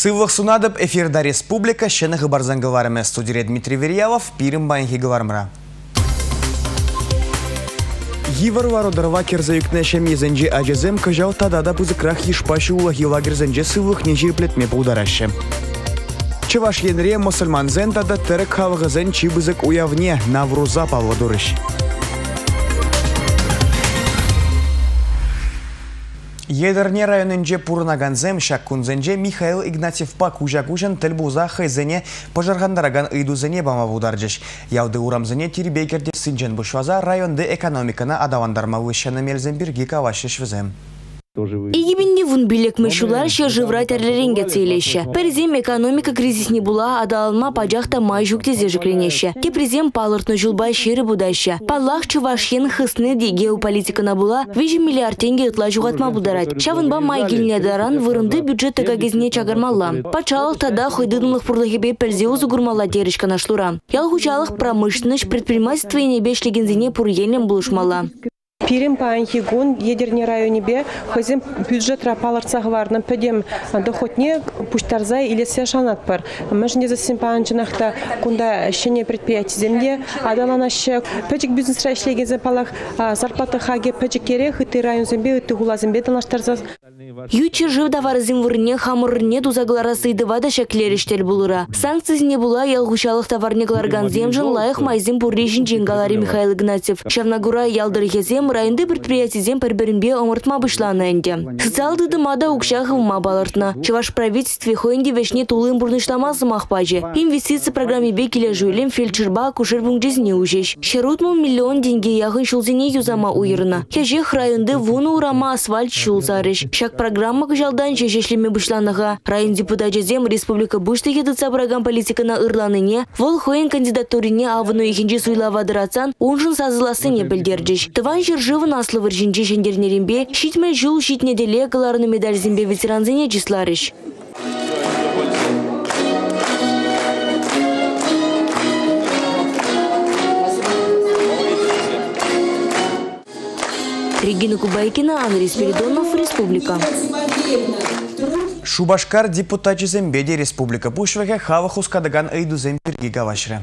Сывлық сунадып эфирда республика шыны ғыбарзан студия Дмитрий Верьялов пирім байынхи ғывармыра. Йывар вародырва керзаюкне шемезенже ажезем кажал тадада пузыкрах ешпашы улахи лагерзенже сывлық нежир плетме пулдарашы. Чываш енре мұсылман зентада тірік халығызен чибызык уявне Навруза Павлодурыш. Едерне районынже пурнаганзем шак кунзенже Михаил Игнатьевпа кужа кужан тіл бұза хайзене пожарғандараган ыйдузене бама бударжыш. Яуды урамзене тирбейкерде сынжен бұшваза районды экономикана адавандарма вышаны мелзен бірге кавашы швізем. Игибинни вун билек мышулар ще живра терлеренге целеща. Перезем экономика кризис не була, адалма пажахта май жуктезе жикленеща. Кепрезем палыртны жылбай шері будаща. Паллах чувашен хысны де геополитика на була, вижи миллиард тенге ытла жугатма бударать. Шавынба май гильне даран вырынды бюджетті гагезне чагармалла. Пачалық тада хойдыдынлық пурлыгебе перзе. Ялгучалық промышленность предпринимательство пурьелем Пирим панхигун едерне районебе хозем бюджет рапаларцағыварны пөдем доходне пуштарзай или сешанат пар. Мәжне за симпанчынақта кунда шене предприятиземде адаланашы пөчік бизнес райшлеген запалах зарплаты хаге пөчік кере хыты район зембе хыты гулазембе танаштарза Ючи жив даварызым вырне хамырне тузаглара сыйдывада шәклерештел булыра. Санкциясіне була ялгушалық товарникларган земжін лайық майзим пуррежін джингалари Михаил Игнатьев. Шавнагура ялдырхезем районды предприятизем пәрбірінбе омыртма бұшланы әнде. Социал дыдымада укшағы ума балыртна. Чываш правительстве хойынде вешне тулым бурнышламасы махпажы. Инвестиция программе бе келе жуйлем фельдшерба кушер буңжезіне ужеш. Шерутму миллион деньги яғын шулзине юзама уйырына. Хежех районды вуну урама асфальт шулзарыш. Шак программа кыжалдан шешешлеме бұшланыға. Район депутаты зем республика бұшты едіца программ политикана ырланыне, вол хойын кандидатурине авыну ихинче суйлавадырацан, унжын сазыласыне білдердіш. Тыван жыржывын аслы выржинче шендернерімбе, шитме жыл шитне делегаларыны медаль зембе ветеранзыне числарыш. Регина Кубайкина, Андрей Спиридонов, Республика. Шубашкар депутат Зембеде Республика Пушвеге хава хускадаган ыйду зембирги гавашре.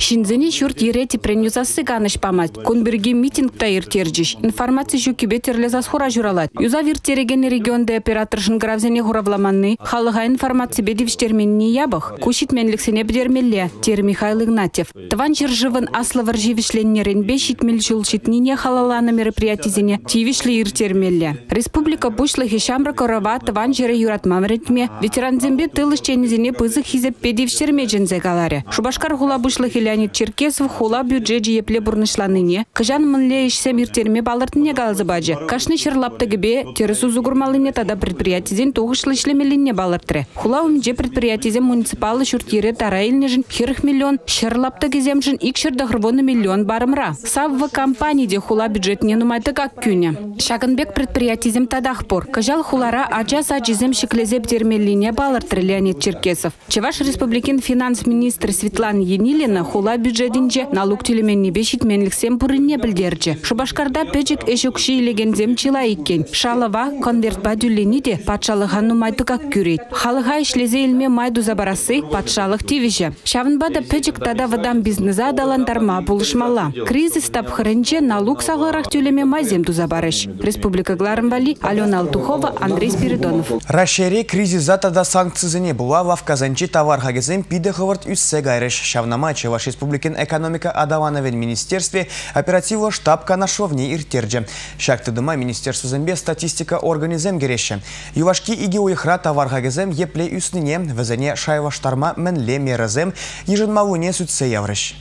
Шинзене шурт ерети пренюзасы ганыш памат. Митинг тайыр терджиш. Информация жуки бетерле засхура журалат. Юза виртереген регионде оператор гравзене хуравламанны. Халыга информация бедивш терминни ябах. Кушит менликсене бедермелле. Тер Михаил Игнатьев. Тван жыржывын аслы варживишленнерен бешит мел жул шитнине халаланы мероприятизене. Тивишли иртермелле. Республика бушлы хишамра корова тван жыры юратма ветеран Ветеранзембе тылыш ченизене пызык хизеп бедивштерме жензе галаре. Шубашкар хула бушлы Леонид Черкесов хула бюджет жепле бурнышланыне. Кыжан мынле ишсе миртерме балыртыне галзыбажы. Кашны шырлапты гібе тересу зугурмалыне тада предприятизен тоғышлы ишлемеліне балыртыры. Хула умже предприятизен муниципалы шуртире тарайылнежін хирых миллион, шырлапты геземжін икшырды хырвоны миллион барымра. Саввы компанияде хула бюджетне нумайды как кюне. Шагынбек предприятизем тадахпор. Кыжал хулара ача сачизем шиклезеп термеліне балыртыры Леонид Черкесов. Чеваш республикин финанс министр Светлана Енилина хула бюджетинче налог телеменне бешитменліксем пурынне білдерчі. Шубашкарда пөчік эшукши илегензем чила иккен. Шалыва конвертба дүлені де патшалыға нумайтыка күрейт. Халыға ишлезе илме майду забарасы патшалық тивиже. Шавынбада пөчік тада вадам бизнеса адаландарма булышмала. Кризис тапхырынче налог сағылырақ төлеме майзем тузабарыш. Республика Гларымбали, Алена Алтухова, Андрей Спиридонов. Рашери кризис затада санкцизене була лавказанчи товар хагезем пиде хывырт үссе. Шавнама чеваш Республикин экономика адавановен министерстве оперативлы штаб канашовне иртерджі. Шакты дыма министерство зембе статистика организем гереше. Ювашки иги уйхра товарға гезем епле үсніне візіне шайваштарма мінле меразем ежінмалуне сүтсе яврыш.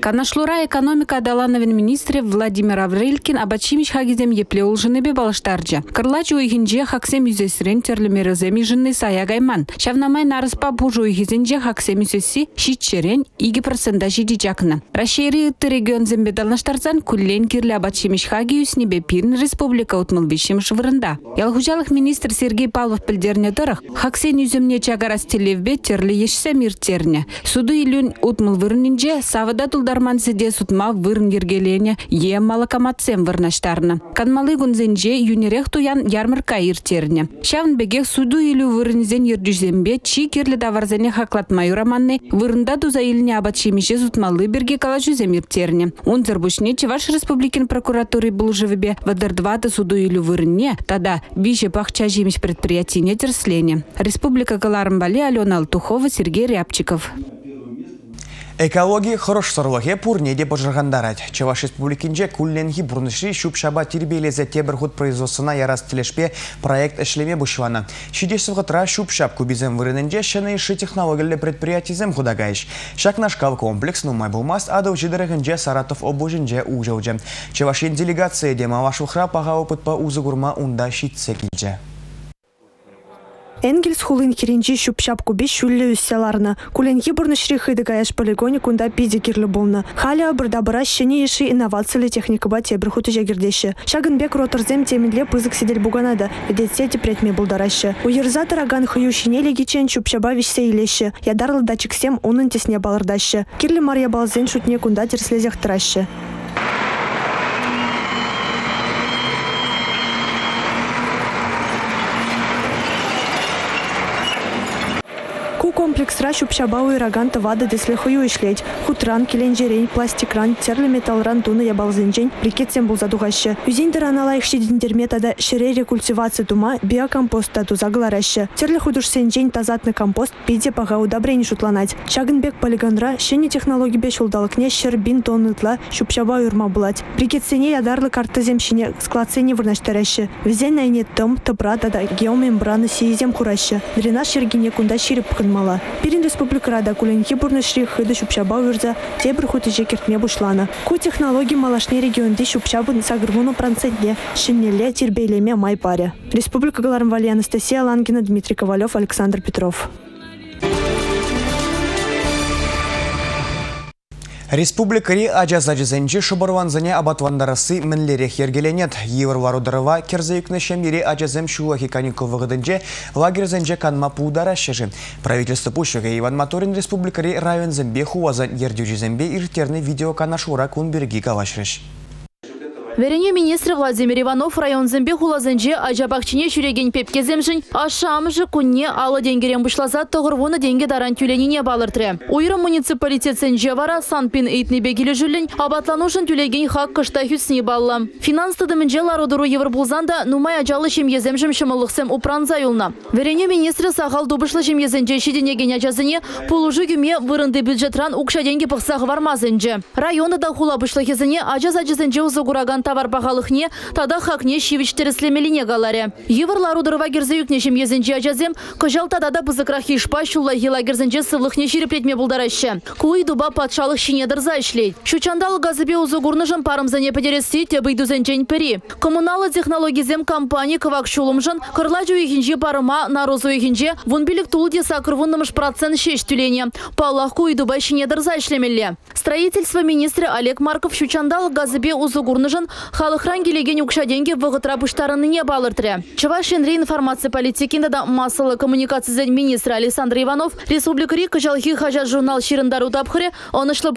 Канашлура экономика адалановин министре Владимир Аврелькин абачимиш хагизем епле улжынебе балыштаржы. Кырлач уйхинже хаксем юзесрен терлемерезем ижынны саягайман. Шавнамай нарыспа бужу уйхизенже хаксем юзеси шитчерен иги процента жиди жакны. Рашери ытты регион зембе далнаштарзан куллен кирле абачимиш хаги юснебе пирн республика утмыл бишим швырында. Ялхужалық министр Сергей Павлов пілдерне дырық, хаксен юземне чагарас терлі ешсе мир терне. Суду илюн утмыл пулдарман сиде сутма вырн ергелене е малакаматсем вырнаштарны. Канмалы гунзенже юнерех туян ярмарка иртерне. Шавн беге суду илю вырнзен ердюзембе чи керлі даварзене хаклатма юраманны вырнда дуза илне абат шемеше сутмалы берге кала жүзем иртерне. Унзыр бушне Чеваш Республикин прокуратуры был живебе суду илю вырне, тада виже бахча жемеш предприятий не терслене. Республика Галармбали Алена Алтухова, Сергей Рябчиков. Экология хорош сорлығы пурнеде божырғандарад. Чаваш республикинже күлленгі бұрнышри шупшаба тербейлезе тебір худ производствына ярас тілешпе проект ішлеме бұшваны. Шидесів ғытра шупшап күбізем вырынынже шыны іші технологиялы предприятизем худагайш. Шакнашкал комплекс нумай булмас адау жидырығынже Саратов обожынже ужаудже. Чавашин делегация дема вашухра паға опытпа узыгурма унда шитсе келже. Энгельс хулын хиринчи шупшап кубе шүлле үсселарны. Куленхи бурнышри хыды гаяш полигоне кунда пиди кирлі болны. Халя бұрда бұра еші инновациялы техникаба тебір хуты. Шагынбек роторзем темінле пызык сидель буганады. Ведетсе тепретме булдарашы. Уйырза тараган хыю шинелі гечен шупшаба вишсе илеші. Ядарлы датчиксем унын тесне балырдашы. Кирлі Мария балзен шутне кунда терслезех. Ку комплексра шупшаба уйраган тывады десле хую ишлеть. Хутран, келенжерень, пластикран, терлі металлран туны ябалзынчен брикетсен бұл задуғашы. Үзендер аналайық шедіндерметада шерере культивация тума биокомпостта тузагларашы. Терлі худушсенчен тазатны компост пиде паға удобрень шутланать. Шагынбек полигонра шені технологии беш улдалыкне шербин тоннытла шупшаба уйрма булать. Брикетсене ядарлы карты земшине складсене вырнаштарашы. Везен найне тым, тыпра тада геомембраны сейзем курашы. Дренаж шергине кунда ширип мала. Пирин республикарада куленхи бурнышри хыды шупшаба үрза тебір хутыже кертме бушланы. Ку технологии малашне регионде шупшабын сагырмуну процентне шиннеле тербейлеме май паре. Республика Галармвали Анастасия Лангина, Дмитрий Ковалев, Александр Петров. Республикари ажазажызенче шыбырванзыне абатвандарасы мінлерек ергеленет. Еврлару дырыва керзейікні шемері ажазем шулахи каникулвығыдынче лагерзенче канма пудара шежі. Правительство пушығы Иван Моторин республикари районзембе хуазан ердюжизембе иртерны видеоканашура кунберги калашрыш. Верене министр Владимир Иванов район зембе хулазенже ажабахчине шүреген пепке земшін ашамыжы күнне алы денгерен бұшлаза тұғырвуны денге даран тюленіне балыртыры. Уйры муниципалитет сенже вара санпин ейтіне бегілі жүлін абатланушын тюлеген хақ кышта хүсіне балла. Финанс тыдымынже ларудыру Европулзанда нумай ажалы шемьезем шымшымылықсем упранза юлна. Верене министр сағал дубышлы шиденеген ажазыне пулужы күме вырынды бюджетран укша денге пықсағы вармазынже. Районы да хула бұшлы кезіне ажаз ажызынже узы товар бағалықне, тада хакне шивичтер слемелине галаре. Еврлар удырыва герзеюкне шем езенче ажазем, кыжал тадада бызыкрах ишпа шулла хила герзенче сывлықне ширеплетме булдарашы. Куй дуба патшалық шинедір зайшлейд. Шучандал газыбе узы гурныжын парымзане педересі тебый дүзенчен пери. Коммуналы технологизем компания кывак шулымжын, кырлажу ихинже парыма, нарозу ихинже, вунбилік тулде сакырвуннымыш процент шеш түлене. Паллах куй дуба шинедір зайшлемелле. Строительство министрі Олег Марков Шучандал газыбе узы гурныжын халықран келеген укша деньги вғытра не балыртыры. Чываш енре информация политикинда да массалы коммуникациясен министр Александр Иванов республикари кыжалхи хажа журнал ширындар утапхыре онышлы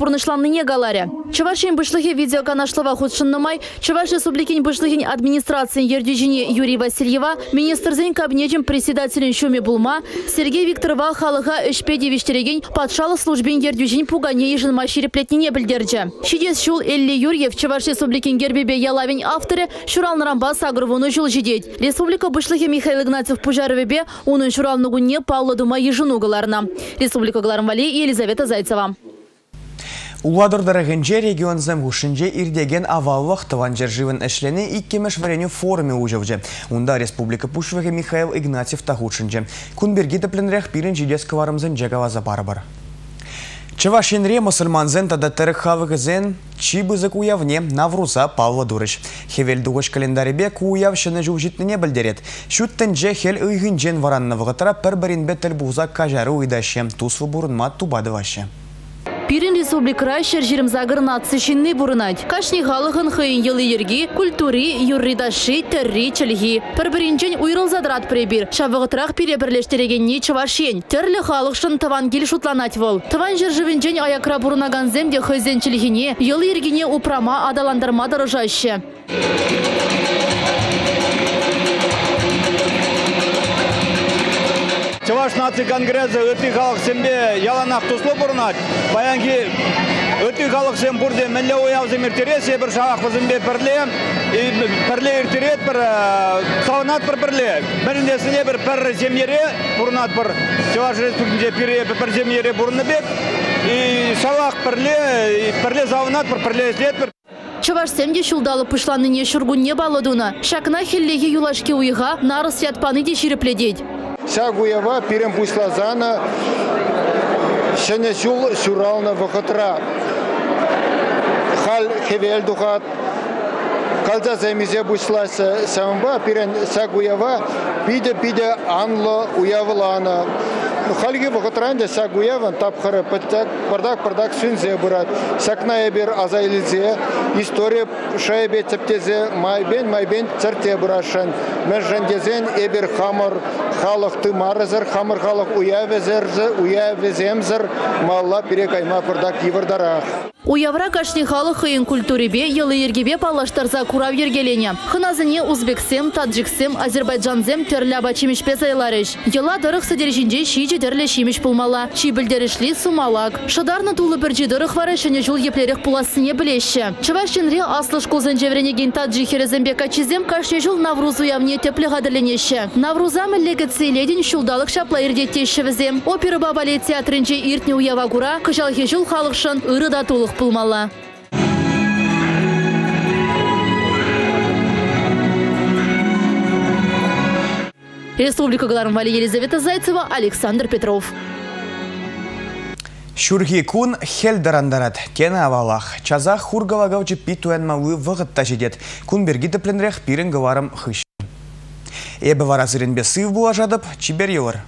не галаре. Чываш ен бышлыхи видеоканашлыва худшыннымай, Чываш республикин бышлыхин администрациян ердюжине Юрий Васильева, министрзен кабинетин председателин Шуми Булма, Сергей Викторова халыға үшпе девиштереген патшалы службен ердюжин пугане ежін маширеплетнене білдерді. Шидес шул Элли Юрьев Чываш республикин гербебе ялавень авторы Шуралнырамба сагрывуну жыл жидеть. Республика бышлыхе Михаил Игнатьев Пужаровебе унын Шуралныгуне Павла Дума ежынугаларына. Республика Глармвали Елизавета Зайцева. Уладырдырығынже регион зәмгушынже ирдеген аваллық тыван жерживін әшлене иккемеш вареню форуме ужевже. Унда республика пушвығы Михаил Игнатьев тахучынже. Кунберги тепленрек пирен жидес кварымзын жегаваза барбар. Чавашинре мұсылманзен тада тірік хавығызен чибызык уявне Навруза Павла Дурыш. Хевел дуғыш календаребе куявшыны жужитіне білдерет. Же хел үйгін варанны вғытыра пір бірін бетіл бұза кажары уйдашы. Тусвы бұрынма тубады Пирин республикра шержирим загыр нации шинны бурынать. Кашни халыхын хыйын йылы ерги, культури, юрридаши, терри, чылги. Пір-бірінчен уйрыл задрат пребир. Шавығытрақ пире бірлештерегенне чывашен. Терлі халықшын таван гел шутланать вол. Таван жерживінчен аякра бурынаган земде хызен чылгине, йылы ергине упрама адаландырма дырыжаще. Чаваш наци конгрессы өті халық сембе яланақ тұслы бұрынат. Баянки өті халық сем бұрде мәлі ояв земір тересе бір шағақ бізімбе бірле, и бірле иртерет бір сауынат бір бірле. Біріндесіне бір бір земере бұрынат бір Чаваш республикінде пире бір земере бұрыны бек. И шағақ бірле, и бірле сауынат бір бірле след бір. Чываш семде шулдалы пышланыне шургунне баладуна. Шакна хеллеге юлашке уйға нарыс ятпаны де ширепледеть. Сагуева пирем пуслазана шенесюл сюрална вахатра. Хал хевел духат. Калза земизе бушласа самба пирен сагуева пиде пиде анло уявлана. Халги вахатранда сагуеван тапхара паттак пардак пардак сүнзе бурат. Сакна ебер азайлизе история шайбе цептезе майбен майбен церте бурашан. Межендезен ебер хамар халық тымарызыр хамыр халық уявезерзі уявеземзір малла перекайма пардак евардарах Уявра кашни халық хыйын культуребе, йылы ергебе палаштарза курав ергелене. Хыназыне узбексем, таджиксем, азербайджанзем терлі чимешпе зайларыш. Йыла дырық садержинже шичи терлі шимеш пулмала. Чи білдерішли сумалак. Шадарны тулы біржі дырық варышыне жул еплерек пуласыне білеші. Чывашченре аслыш кулзын жевренеген таджи херезембе качизем кашне жул навруз уявне теплі ғадырленеші. Навруза мүллегіт сейледін шулдалық шапла ирдеттеші Опера балет театрынче иртне уява кура, кыжалхе жул халықшын ыры да тулық пулмала. Республика Галармвали Елизавета Зайцева, Александр Петров. Шурги кун хелдарандарат, тені авалах. Чаза хургалагау жіппі туэнмауы вғытта жедет. Кун бергі діпленрек пирін гаварым хыш. Эбі варазырын сыв була чибер.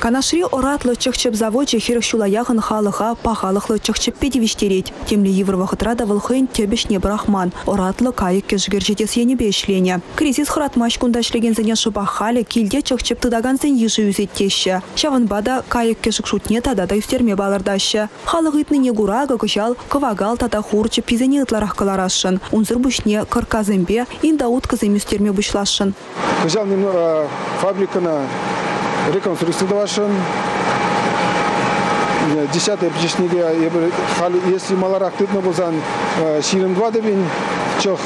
Канашри оратлы чықчып заводчы хиршула яғын халыға пахалықлы чықчып педивиштерет. Темлі евр вақытрада вылхын төбішне брахман. Оратлы кайық кешгер жетес ені бешлене. Кризис хыратмаш күнда шлеген зіне шыбахалі келде чықчып тыдаган зен ежі үзеттеші. Шаванбада кайық кешік шутне тада да үстерме балырдашы. Халық итныне гурага кышал кывагал тада хурчы пизене ытларах каларашын. Унзыр бүшне кырказымбе инда уткызым үстерме бұшлашын. Кыжал фабрикана реконструкциялашын десятый печешниге если маларак тытны болсан ширин два дебин чох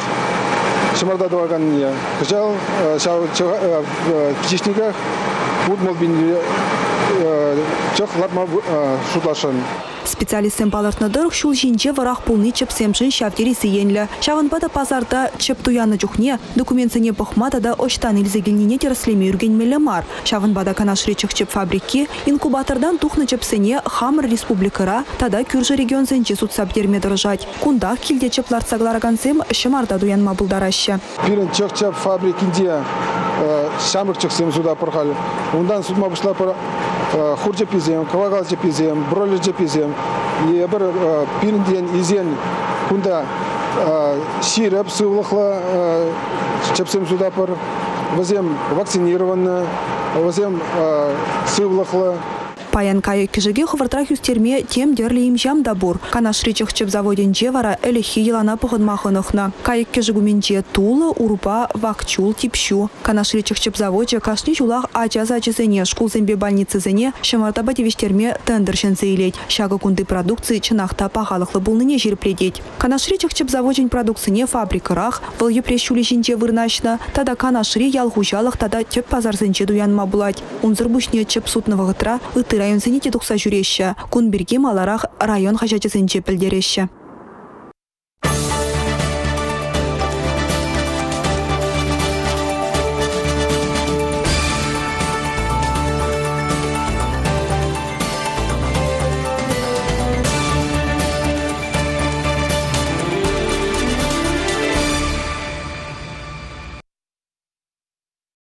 шымарда чох латма шутлашын Специалистен балартны дырық шул жинже варах пулны чепсемшін шавдерisi енлі. Шағынбада пазарда чеп туяны жүхне, документсіне бұхмада да оштан илзегілніне тереслеме үргенмелі мар. Шағынбада канашри чеп фабрики, инкубатордан тухны чепсене Хамыр республикара, тада күржі регион зенче судсап дерме дырыжать. Кундақ келде чеплар цагларагансем шымарда дуянма бұлдарашы. Пирен чек чеп фабрикінде шамыр чексем суда пырхал. Ондан судма пыр хур жепизем, кавагал жепизем, бролер жепизем. И бір пирінден изен кунда ширеп сывлықлы чепсем суда пыр. Возем вакцинированный, возем сывлықлы. Паян кижеге хывыртрах юстерме тем дерли им жам дабур. Канашри чехчеп заводен вара элехи елана пухынмахынықна. Кайы кижегуменже тулы, урба, вакчул, типшу. Канашри чехчеп заводе кашни жулах ача зачызене шкул зембе больницы зене шамарта девиштерме тендершен заилеть. Шага кунды продукции чынахта булныне жирпледеть. Канашри чехчеп заводен продукцияне фабрикарах, выл епрешули жинже вырнашна, тада канашри ялгужалых тада теп пазарзенче дуянма булать. Унзыр бушне чеп сутнывығытра, ыты район зените тұқса жүреші. Кун берге маларах район хажачызынче пілдереші.